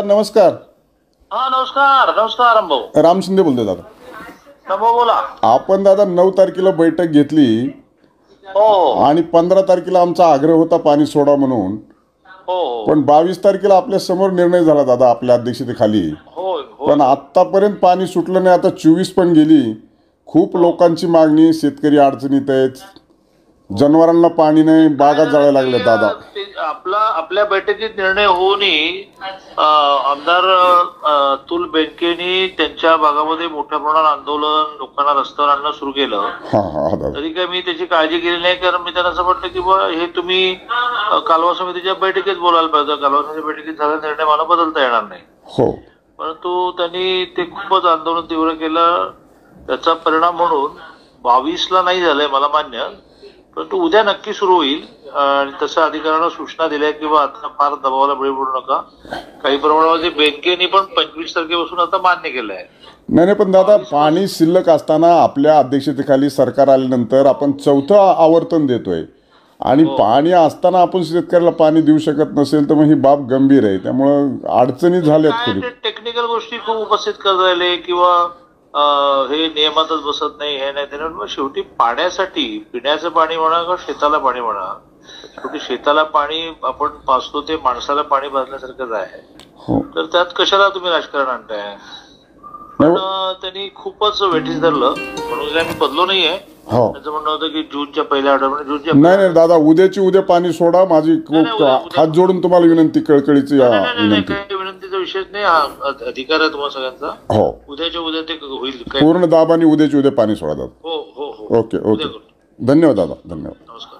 दादा नमस्कार. हा नमस्कार नमस्कार राम शिंदे बोलतोय दादा. बोला. आपण दादा नऊ तारखेला बैठक घेतली. हो. आणि पंधरा तारखेला आमचा आग्रह होता पाणी सोडा म्हणून. हो. पण बावीस तारखेला आपल्यासमोर निर्णय झाला दादा आपल्या अध्यक्षतेखाली. हो पण आतापर्यंत पाणी सुटलं नाही आता चोवीस पण गेली. खूप लोकांची मागणी शेतकरी अडचणीत आहेत. जनावरांना पाणी नाही बागा जाळायला लागल्या दादा. ते आपला आपल्या बैठकीत निर्णय होऊनही अं, आमदार अतुल बेनकेनी त्यांच्या भागामध्ये मोठ्या प्रमाणात आंदोलन लोकांना रस्त्यावर आणणं सुरू केलं. हा हा हा तरी काय मी त्याची काळजी केली नाही कारण मी त्यांना असं म्हटलं की बुवा हे तुम्ही कालवा समितीच्या बैठकीत बोलायला पाहिजे. कालवा समिती बैठकीत झाला निर्णय मला बदलता येणार नाही. हो. परंतु त्यांनी ते खूपच आंदोलन तीव्र केलं. त्याचा परिणाम म्हणून बावीसला नाही झालंय मला मान्य. परंतु उद्या नक्की सुरू होईल आणि तसं अधिकाऱ्यांना सूचना दिल्या की बा आता फार दबावाला बळी पडू नका. काही प्रमाणामध्ये बँकेने पण पंचवीस तारखेपासून आता मान्य केलंय नाही नाही पण दादा पाणी शिल्लक असताना आपल्या अध्यक्षतेखाली सरकार आल्यानंतर आपण चौथं आवर्तन देतोय. आणि पाणी असताना आपण शेतकऱ्याला पाणी देऊ शकत नसेल तर मग ही बाब गंभीर आहे. त्यामुळं अडचणी झाल्यात काय थोडी. ते टेक्निकल गोष्टी खूप उपस्थित करत राहिले किंवा हे नियमातच बसत नाही हे नाही ते नाही. मग शेवटी पाण्यासाठी पिण्याचं पाणी म्हणा किंवा शेताला पाणी म्हणा शेवटी शेताला पाणी आपण पाचतो ते माणसाला पाणी भाजण्यासारखंच आहे. हो. तर त्यात कशाला तुम्ही राजकारण आणताय? पण अं, त्यांनी खूपच वेठीस धरलं. म्हणून मी बदलो नाहीये. हो. त्यांचं म्हणणं होतं की जूनच्या पहिल्या आठवड्यात जूनच्या नाही नाही दादा उद्याची उद्या पाणी सोडा. माझी हात जोडून तुम्हाला विनंती कळकळीची विनंती विषयच नाही हा अध- अधिकार आहे तुम्हाला सगळ्यांचा. हो. उद्याच्या उद्या ते होईल काय? पूर्ण दाबाने उद्याची उद्या पाणी सोडा दादा. हो हो हो. Okay okay. धन्यवाद दादा धन्यवाद. नमस्कार.